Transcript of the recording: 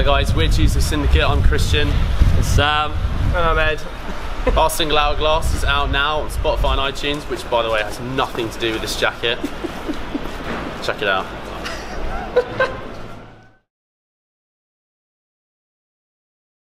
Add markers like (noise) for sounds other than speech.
Hi guys, we're Tuesday Syndicate. I'm Christian. And Sam. Um, and I'm Ed. (laughs) Our single Hourglass is out now on Spotify and iTunes, which by the way has nothing to do with this jacket. Check it out. (laughs)